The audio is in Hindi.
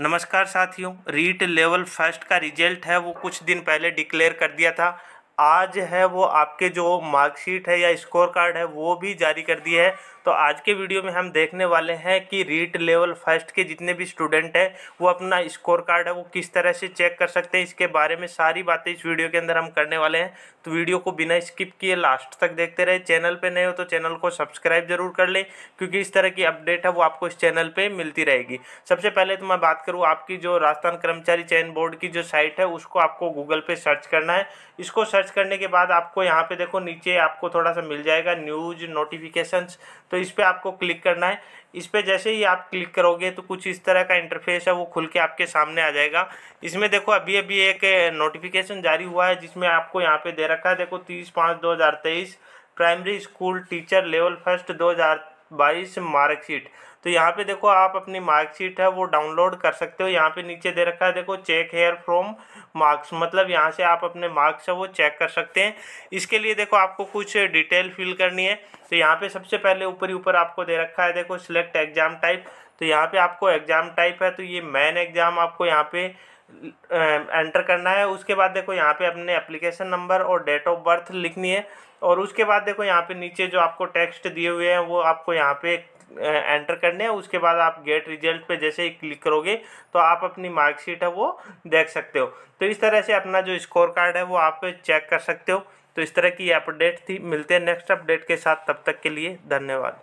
नमस्कार साथियों, रीट लेवल फ़र्स्ट का रिज़ल्ट है, वो कुछ दिन पहले डिक्लेयर कर दिया था। आज है वो आपके जो मार्कशीट है या स्कोर कार्ड है वो भी जारी कर दिया है। तो आज के वीडियो में हम देखने वाले हैं कि रीट लेवल फ़र्स्ट के जितने भी स्टूडेंट हैं, वो अपना स्कोर कार्ड है, वो किस तरह से चेक कर सकते हैं, इसके बारे में सारी बातें इस वीडियो के अंदर हम करने वाले हैं। तो वीडियो को बिना स्किप किए लास्ट तक देखते रहे। चैनल पर नए हो तो चैनल को सब्सक्राइब ज़रूर कर लें, क्योंकि इस तरह की अपडेट है, वो आपको इस चैनल पर मिलती रहेगी। सबसे पहले तो मैं बात करूँ आपकी जो राजस्थान कर्मचारी चयन बोर्ड की जो साइट है, उसको आपको गूगल पर सर्च करना है। इसको सर्च करने के बाद आपको यहाँ पे देखो नीचे आपको थोड़ा सा मिल जाएगा न्यूज़ नोटिफिकेशंस तो इस पर आपको क्लिक करना है। इस पर जैसे ही आप क्लिक करोगे तो कुछ इस तरह का इंटरफेस है, वो खुल के आपके सामने आ जाएगा। इसमें देखो अभी अभी एक नोटिफिकेशन जारी हुआ है, जिसमें आपको यहाँ पे दे रखा है, देखो तीस पाँच दो primary school teacher level first दो हज़ार बाईस मार्कशीट तो यहाँ पे देखो आप अपनी मार्कशीट है वो डाउनलोड कर सकते हो। यहाँ पे नीचे दे रखा है, देखो चेक हेयर फ्रॉम मार्क्स मतलब यहाँ से आप अपने मार्क्स है वो चेक कर सकते हैं। इसके लिए देखो आपको कुछ डिटेल फिल करनी है। तो यहाँ पे सबसे पहले ऊपर ही ऊपर आपको दे रखा है, देखो सिलेक्ट एग्ज़ाम टाइप तो यहाँ पे आपको एग्ज़ाम टाइप है तो ये मेन एग्ज़ाम आपको यहाँ पे एंटर करना है। उसके बाद देखो यहाँ पे अपने एप्लीकेशन नंबर और डेट ऑफ़ बर्थ लिखनी है। और उसके बाद देखो यहाँ पे नीचे जो आपको टेक्स्ट दिए हुए हैं, वो आपको यहाँ पे एंटर करने हैं। उसके बाद आप गेट रिज़ल्ट पे जैसे ही क्लिक करोगे तो आप अपनी मार्कशीट है वो देख सकते हो। तो इस तरह से अपना जो स्कोर कार्ड है, वो आप चेक कर सकते हो। तो इस तरह की अपडेट थी। मिलते हैं नेक्स्ट अपडेट के साथ। तब तक के लिए धन्यवाद।